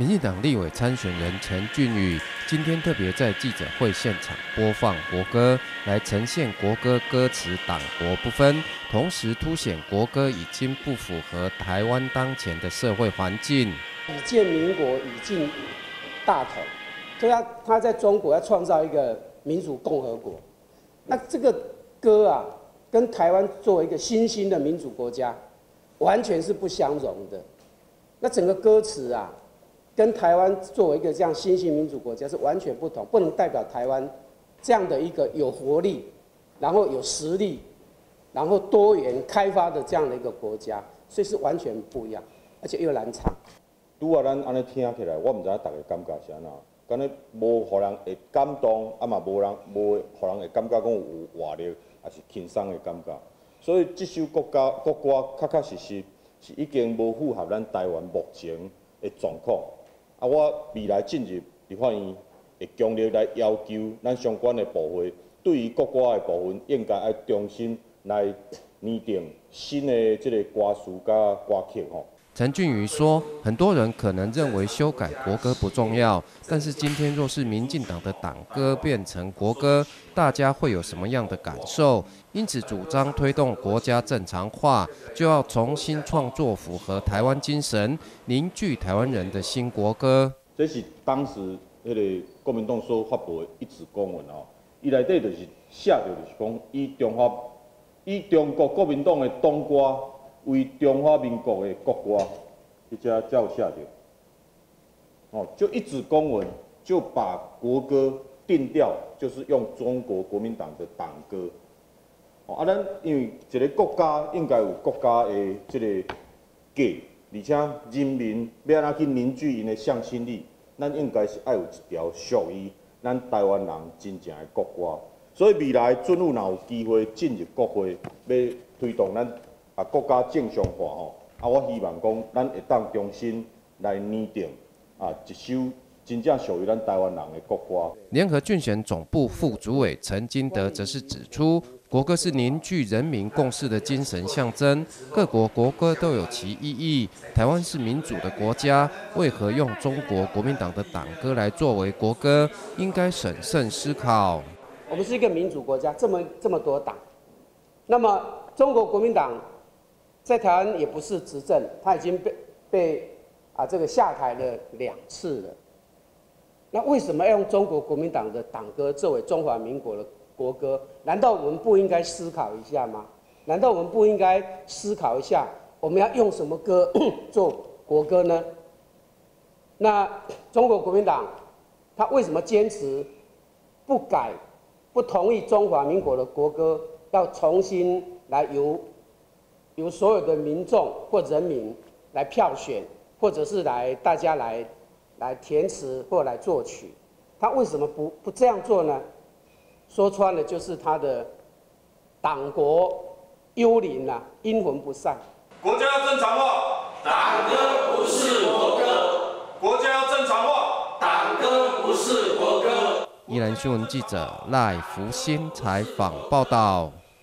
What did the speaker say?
民进党立委参选人陈俊宇今天特别在记者会现场播放国歌，来呈现国歌歌词党国不分，同时凸显国歌已经不符合台湾当前的社会环境。已建民国，已进大同，所以他他在中国要创造一个民主共和国。那这个歌啊，跟台湾作为一个新兴的民主国家，完全是不相容的。那整个歌词啊。跟台湾作为一个这样新兴民主国家是完全不同，不能代表台湾这样的一个有活力，然后有实力，然后多元开发的这样的一个国家，所以是完全不一样，而且又难唱。拄啊，咱安尼听起来，我唔知大家感觉是安怎，敢若无互人会感动，啊嘛无人无互人会感觉讲有活力，也是轻松的感觉。所以这首国家国歌确确实实是已经无符合咱台湾目前的状况。啊，我未来进入立法院，会强烈来要求咱相关的部会，对于国歌的部分，应该要重新来拟定新的这个歌词甲歌曲吼。陈俊宇说：“很多人可能认为修改国歌不重要，但是今天若是民进党的党歌变成国歌，大家会有什么样的感受？因此主张推动国家正常化，就要重新创作符合台湾精神、凝聚台湾人的新国歌。”这是当时迄个国民党所发布的一纸公文哦，伊内底就是写着就是讲，以中华、以中国国民党的党歌。为中华民国的国歌，一家叫下的，哦，就一纸公文就把国歌定调，就是用中国国民党的党歌。哦，啊，咱因为一个国家应该有国家的这个价，而且人民要安怎去凝聚因的向心力，咱应该是爱有一条属于咱台湾人真正的国歌。所以未来准有若有机会进入国会，要推动咱。啊，国家正常化吼，啊，我希望讲，咱会当重新来拟定啊一首真正属于咱台湾人的国歌。联合竞选总部副主委陈金德则是指出，国歌是凝聚人民共识的精神象征，各国国歌都有其意义。台湾是民主的国家，为何用中国国民党的党歌来作为国歌？应该审慎思考。我们是一个民主国家，这么这么多党，那么中国国民党。在台湾也不是执政，他已经被被啊这个下台了两次了。那为什么要用中国国民党的党歌作为中华民国的国歌？难道我们不应该思考一下吗？难道我们不应该思考一下，我们要用什么歌 做国歌呢？那中国国民党他为什么坚持不改、不同意中华民国的国歌，要重新来由？由所有的民众或人民来票选，或者是来大家来来填词或来作曲，他为什么不不这样做呢？说穿了就是他的党国幽灵啊，阴魂不散。国家要正常化，党歌不是国歌。国家要正常化，党歌不是国歌。依然新闻记者赖福兴采访报道。